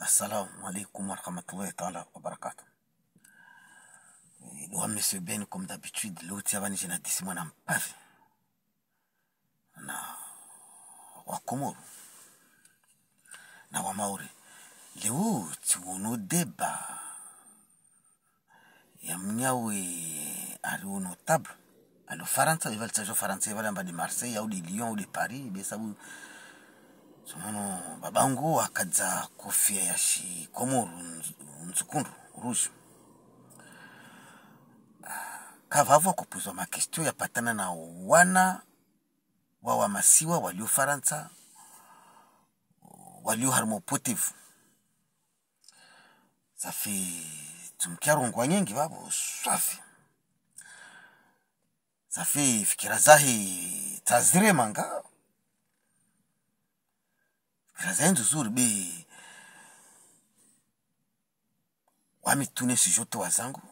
Assalamu alaikum wa rahmatullahi ta'ala wa barakatuh. Louam se Ben, comme d'habitude, l'autre avant, j'ai dit, moi, n'en pas Na Wakomoro. Na Wamaori. Leo, tu wono deba. Yamniawe, aliono table. Alors, Faransa, ils veulent ça, Faransa, ils veulent en bas de Marseille, ou de Lyon, ou de Paris, mais ça vous. Somono babangu akadza kufia ya shi komoro nzukundu rouge kavavo akupuzwa makestio yapatana na wana wa wamasiwa walio faransa walio harimo upotevu safi tumkiarungwa nyingi vavo swafi safi fikira zahi taziremanga fikira zahi nzuzuri be wamitune sijoto wazangu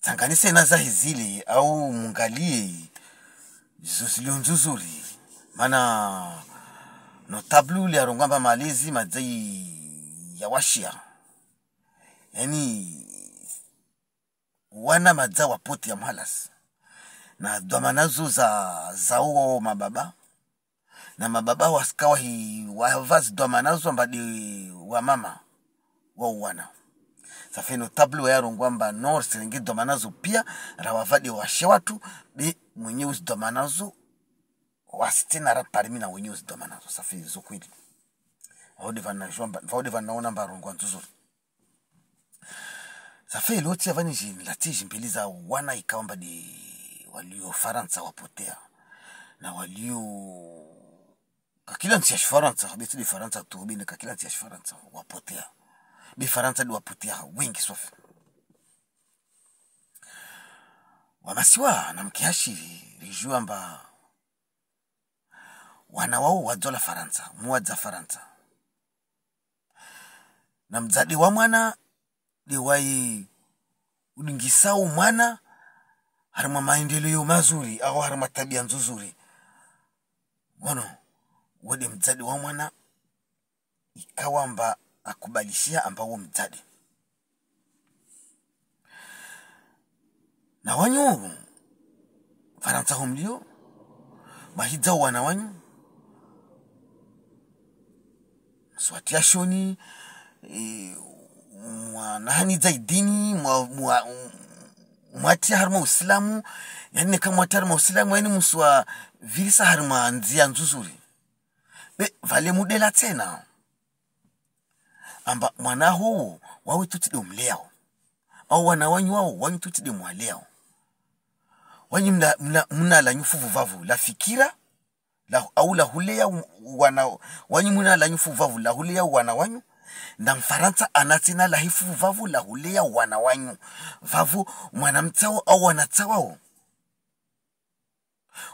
tsanganise na zahi zile au mungalie zilio nzuzuri. Mana notablu ule arongwamba malezi madzai ya washia. Yani wana madza wapoti ya mhalas na dwamanazo za zao mababa. Na mababa wasikawa wavazi nazo wa mama wa uwana. Safeno tablo yarongwamba nor selingi doma nazo pia rawavadi washe watu be mwenyewe dwamanazo wasitena ra parmi na wenyewe nazo safi zukwili vaode vanaona mbarongwa nzuzuri safe loti avani latiji mbili za wana ikawa mbadi walio faransa wapotea. Na walio kakila nchi ya Faransa betu di faransa tu na kakila nchi ya Faransa wapotea. Bi faransa di wapotea wengi sofi. Wamasiwa na mkiashi rijua mba wana wao wadzola faransa muwadza faransa. Na mdzadi wa mwana liwai udingisau mwana harima maendeleo mazuri au harima tabia nzuzuri gono wode mzadi wa mwana ikawa mba akubalishia ambawo mzadi. Na wanyu faransa humlio mahidza wana wanyu swatia shoni e, mwa idini mwatia harima usilamu yani nekamwatia harima usilamu yani muswa virisa harima nzia nzuzuri. Be vale mudela tena amba mwana howo wawe tutide umleao au wana wanyu wao wanyu tutide mwaleao wanyu mna, mna, mna la nyufuvu vavu la fikira la, au la hulea wana wanyu mna la nyufuvu vavu la hulea wana wanyu na mfaransa anatsina la hifu vavu la hulea wana wanyu. Vavu mwanamtsao au wanatsawao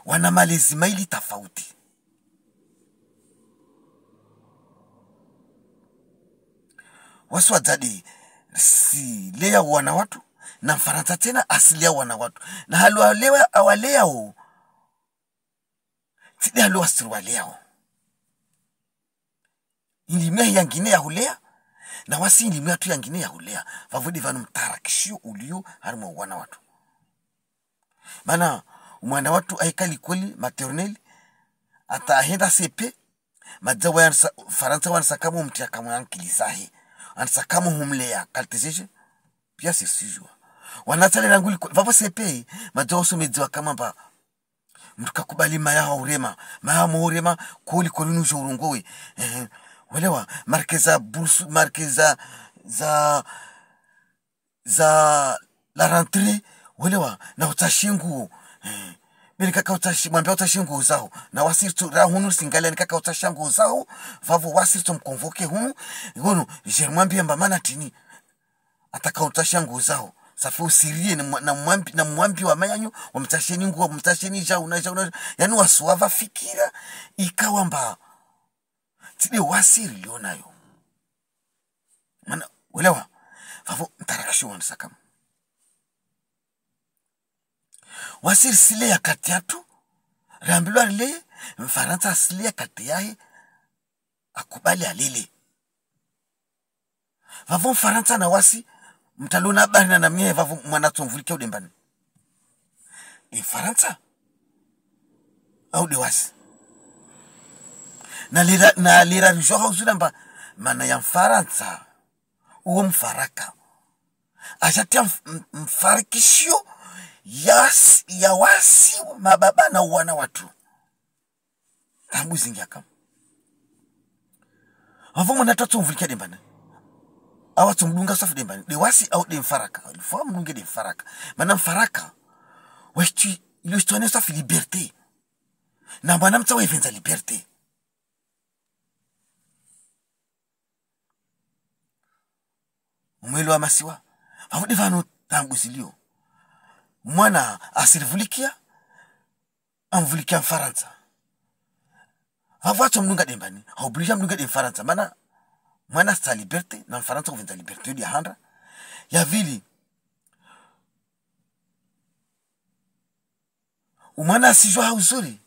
wana malezi maili tofauti wasu wadzadi si lea wana watu? Na mfaransa tena asilia wana watu. Na halualewa awaleao tidi halu wasiriwaleao ilimia yangine ya hulea na wasi ilimia tu yangine ya hulea vavudi vanu mtarakishio ulio harimo wana watu. Mana umwana watu aikali kweli materneli ata ahenda sepe wa faransa wanasakamo mtia kama yankilizahi anasakamo humlea kaltezeshe pia sisijua wanatsale languli vapo sepe madza wasomedziwa kama mba mtu kakubali maya urema maya muurema kuli kolinu urungowe eh, welewa marke za bursu marke za za za la rentrée. Welewa na utashingu. Eh, nikaka kaka utashi mwambia utashingu zao na wasirtu ra hunu singalia nikaka utashangu zao vavo wasirtu mkonvoke hunu. Ngono je mwambia mbamana tini. Ataka utashangu zao safi usirie na mwambi na mwambi wa mayanyu wamtasheni nguo wamtasheni ja unaja unaja yani wasuava fikira ikawa mba tide wasiri lionayo mana welewa vavo ntarakisho wanisakama wasiri sile ya kati yatu rambilwa rile mfaransa asilia kati yahe akubali alile. Vavo mfaransa na wasi mtalona habari na namie vavo mwanatsomvulikia udembani. Ni mfaransa? Au de wasi na lera na lirarijwa hauzulamba mana ya mfaransa uwo mfaraka. Ashatia mf- m- mfarikishio ya, s- ya wasi mababa na uwana watu. Tambu zingiaka avo mwana tatsomvulikia dembani awatsomdunga safu dembani de wasi au de mfaraka. Ilifaa mdunge de mfaraka. Mana mfaraka wechi ilistone safu liberté. Na mwana mtsa wevenza liberté umwelo wa masiwa vamudi vano tambuzilio mwana asirivulikia amvulikia mfaransa. Vavwatso mdunga dembani aubulisha mdunga de mfaransa mana mwana sa liberté na mfaransa kuvenza liberté yodi ahandra yavili umwana asijwa hauzuri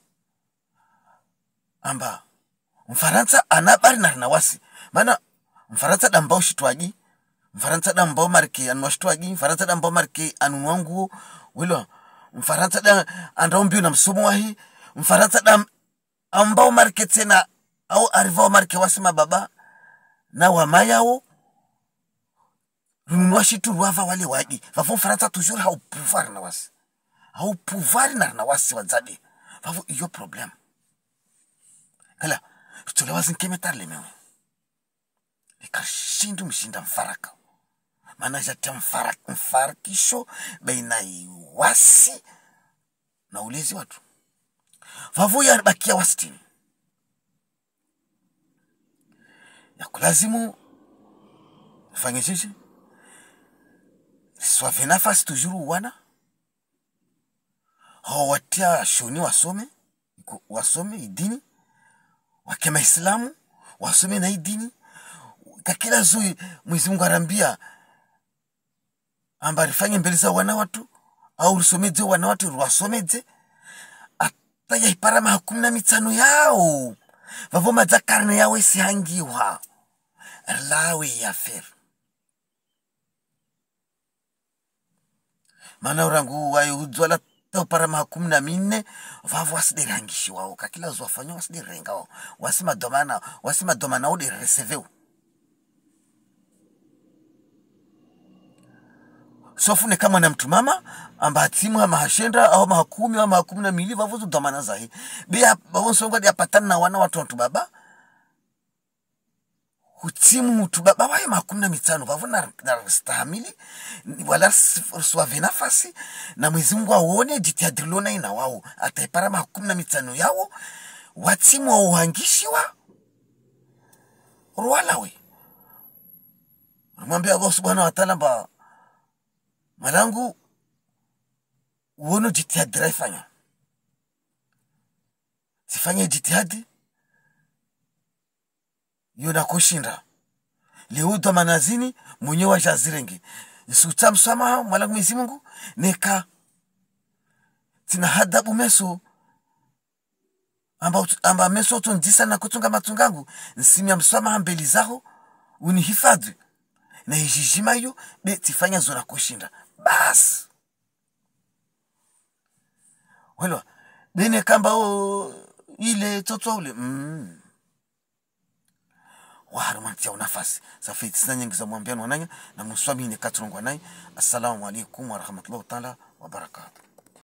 amba mfaransa anabari na rinawasi mana mfaransa dambao mfaransa dambao marke anwa shitwaji mfaransa da mbao marke anunwa nguo wilo mfaransa da andao mbio na msumu wahi mfaransa da ambao marke tena au arivao marke wasi mababa na wamayao rununwa shitu ruava wale wagi vavo mfaransa toujours hau pouvoir na wasi. Hau pouvoir na rina wasi wadzade vavo iyo problem. Kala tole wazinkemetarle mewe. Ikashindu mshinda mfaraka maana jatia mfara, mfarakisho baina iwasi na ulezi watu. Vavu yaribakia wastini. Yakulazimu fanye chichi swave nafasi tujuru wana. Hawatia shoni wasome wasome idini. Wakema islamu wasome na idini. Kakila zui mwezi mungu amba rifanye mbele za wana watu au risomedze wana watu riwasomedze ataya ipara mahakumi na mitano yao. Vavoma madza karne yawo isihangiwa rilawe yafer maana urangu waiudzwala taupara mahakumi na minne vavo wasiderihangishiwao kakila zuwa fanya wasiderirengawo wasimadomana wasimadomana uderireseveu sofune kama na mtu mama amba atimu ama hashenda au mahakumi au mahakumi na mili vavuzu dhamana zahi. Bia vavonsonga dia patana na wana watu watu baba. Kutimu mtu baba waye mahakumi na mitano vavu na, stahamili wala swave nafasi na mwezi mungu aone jitiadirilona ina wao. Ataipara mahakumi na mitano yao watimu wa uhangishiwa rwalawe rumwambia allah subhanahu wa ta'ala mba mwanangu uono jitihadi raifanya sifanye jitihadi. Yona kushinda liudwa manazini mwenye washazirenge nsuta msamaha mwalangu mwenyezi mungu neka tina hadabu meso. Amba, amba meso tondisa na kutunga matungangu nsimya msamaha mbeli zaho unihifadhi. Na hijijima hiyo be tifanya zona kushinda basi. Welewa bene kamba o ile toto ule mm. waharumantia unafasi. Safiti sina nyingi za mwambiano wananya na muswami ni katurungu naye. Assalamu alaikum warahmatullahi taala wabarakatuh